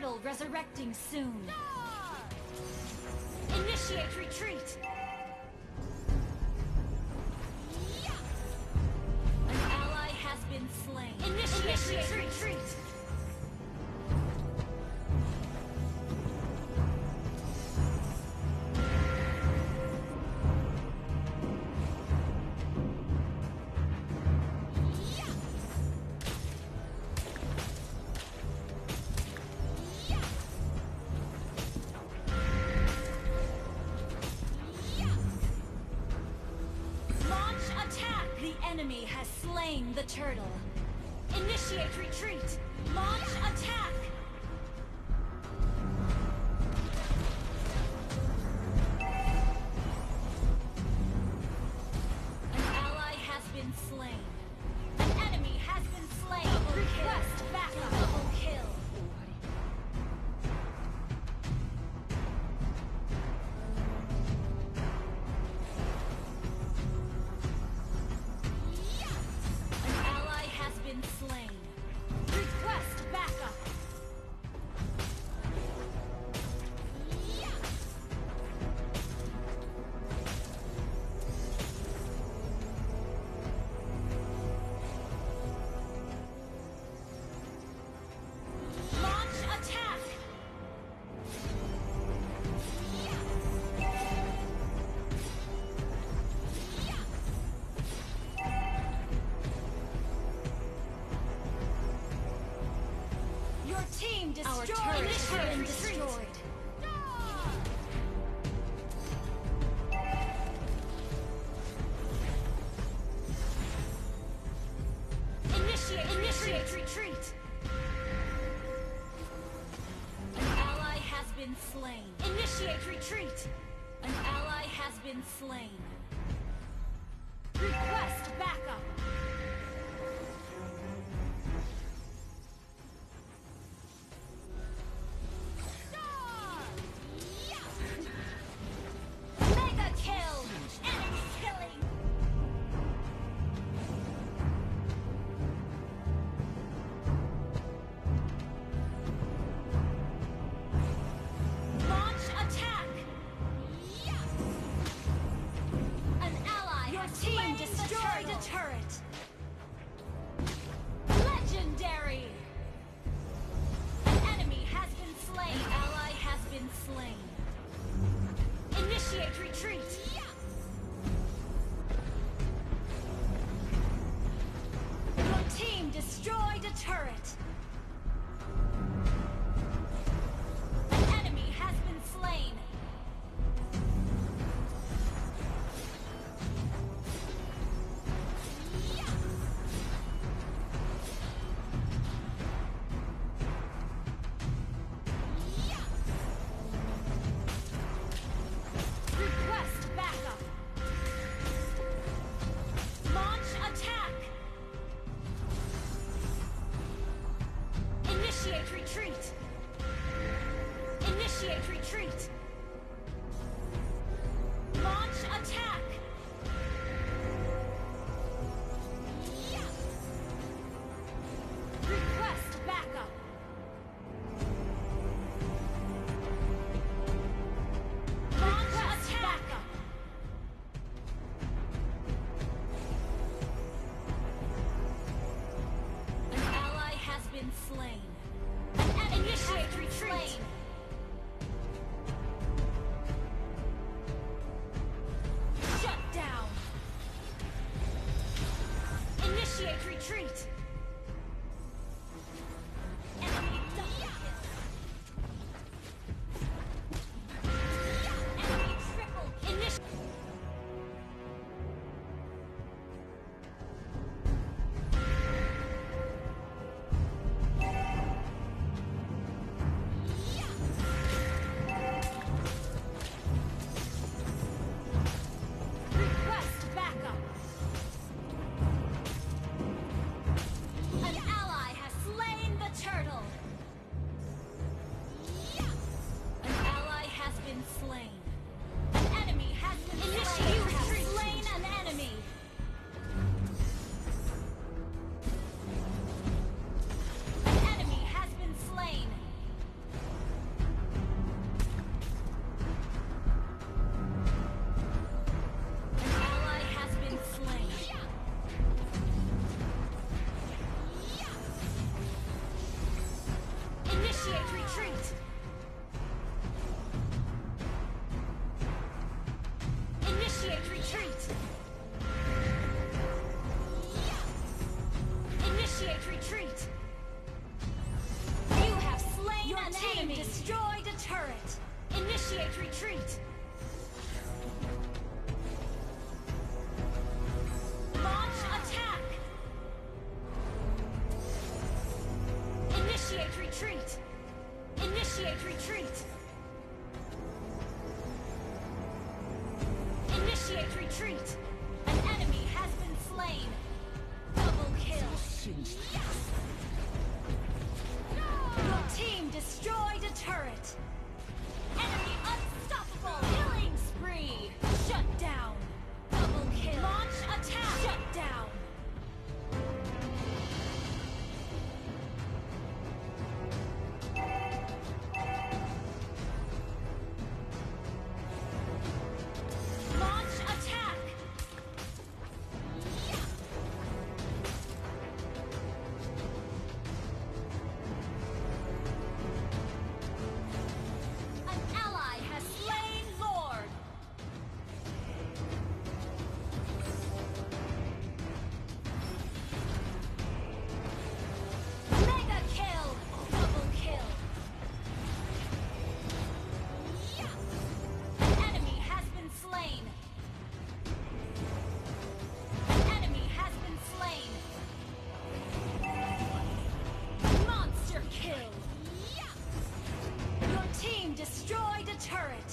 Turtle resurrecting soon. Initiate retreat. An ally has been slain. Initiate, retreat. The slain the turtle. Initiate retreat. Launch attack. Team destroyed. turret Our has been destroyed. Initiate, initiate retreat. An ally has been slain. Initiate retreat. An ally has been slain. Request backup. Slain. Initiate retreat! Your team destroyed a turret! Initiate retreat! Launch attack! Request backup! Launch attack! An ally has been slain. An enemy Initiate retreat! Shut Initiate retreat! Launch attack! Initiate retreat! Initiate retreat! Initiate retreat! An enemy has been slain! Double kill! Yes! Your team destroyed a turret! Killing spree! Shut down! Double kill! Launch attack! Shut down! turret.